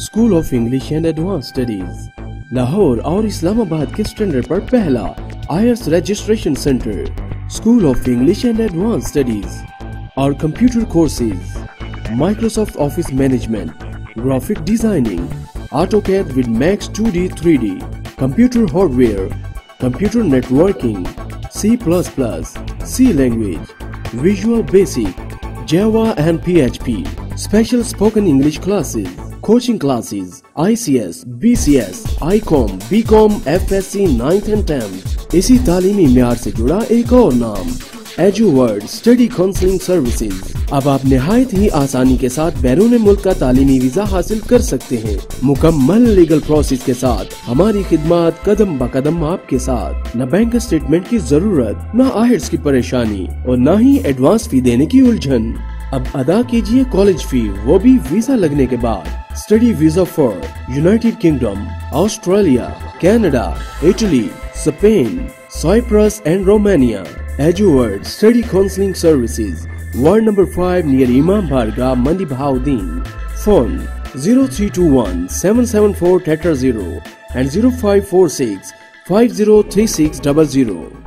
School of English and advance studies Lahore और इस्लामाबाद के standard पर पहला Aires registration center school of English and advance studies और computer courses Microsoft office management graphic designing AutoCAD with Max 2D 3D computer hardware computer networking C++ C language Visual Basic Java and PHP special spoken English classes coaching classes ICS BCS ICOM BCom FSC 9th and 10th इसी तालीमी म्यार से जुड़ा एक और नाम एजुवर्ड study counselling services अब आप निहायत ही आसानी के साथ बैरून मुल्क का तालीमी वीज़ा हासिल कर सकते हैं। मुकम्मल लीगल प्रोसेस के साथ, हमारी खिदमत कदम ब कदम आपके साथ। न बैंक स्टेटमेंट की ज़रूरत, न आहिर्स की परेशानी, और न ही एडवांस फ़ी देने की उलझन। अब अदा कीजिए कॉलेज फ़ी वो भी वीज़ा लगने के बाद। study visa for United Kingdom, Australia, Canada, Italy, Spain, Cyprus and Romania. Azure Study Counseling Services, Ward number 5 near Imam Barga, Mandi Bahauddin. Phone 0321 774 0 and 0546 503600.